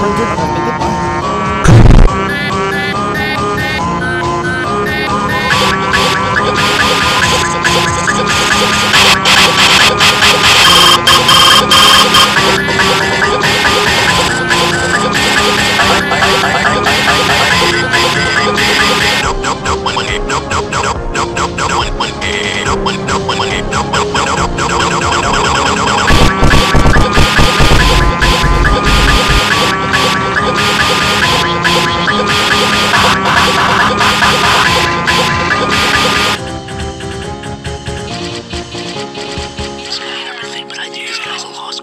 printed and admitted is a loss.